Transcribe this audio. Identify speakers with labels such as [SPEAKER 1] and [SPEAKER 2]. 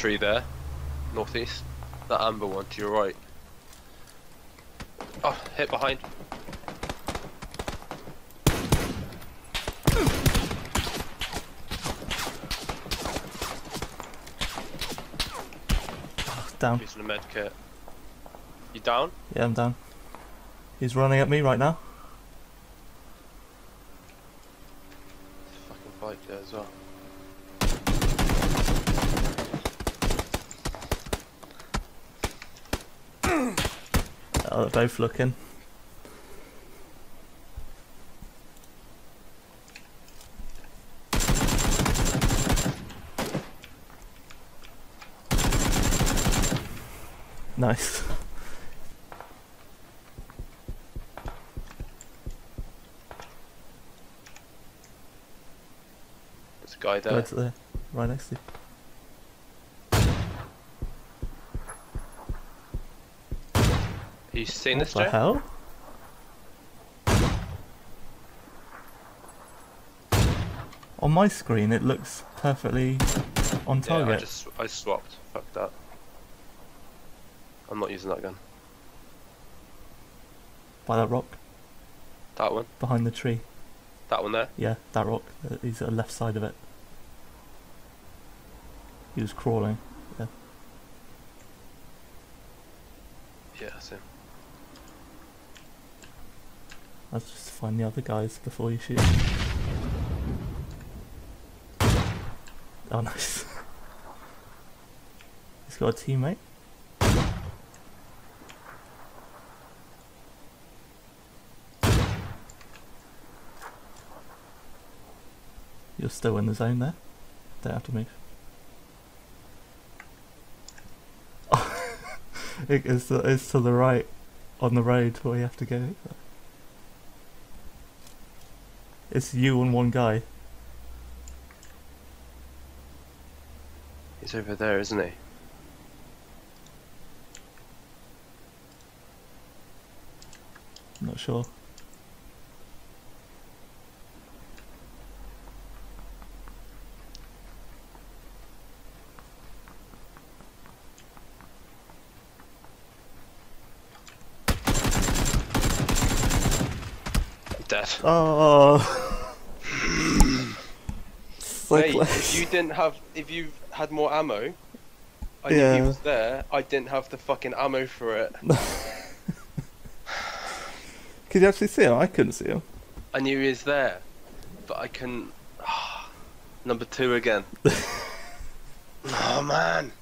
[SPEAKER 1] tree there, northeast. That amber one to your right. Oh, hit behind.
[SPEAKER 2] Oh, down.
[SPEAKER 1] Using a med kit. You down?
[SPEAKER 2] Yeah, I'm down. He's running at me right now.
[SPEAKER 1] Fucking bike there as well.
[SPEAKER 2] Oh, they're both looking. Nice.
[SPEAKER 1] There's a guy there.
[SPEAKER 2] Right there. Right next to you.
[SPEAKER 1] You seen
[SPEAKER 2] What
[SPEAKER 1] this,
[SPEAKER 2] the hell? On my screen, it looks perfectly on target. Yeah.
[SPEAKER 1] I just I swapped. Fuck that. I'm not using that gun.
[SPEAKER 2] By that rock
[SPEAKER 1] That one.
[SPEAKER 2] behind the tree.
[SPEAKER 1] That one there.
[SPEAKER 2] Yeah, that rock. uh, He's at the left side of it. He was crawling. Yeah.
[SPEAKER 1] Yeah, that's him.
[SPEAKER 2] Let's just find the other guys before you shoot. Oh, nice. He's got a teammate. You're still in the zone there. Don't have to move. it is to, it's to the right on the road where you have to go. It's you and one guy.
[SPEAKER 1] He's over there, isn't he?
[SPEAKER 2] Not sure.
[SPEAKER 1] Dead.
[SPEAKER 2] Oh. oh. so
[SPEAKER 1] Mate, if you didn't have, if you had more ammo, I knew
[SPEAKER 2] Yeah.
[SPEAKER 1] he was there. I didn't have the fucking ammo for it.
[SPEAKER 2] Could you actually see him? I couldn't see him.
[SPEAKER 1] I knew he was there, but I couldn't. Number two again. oh man.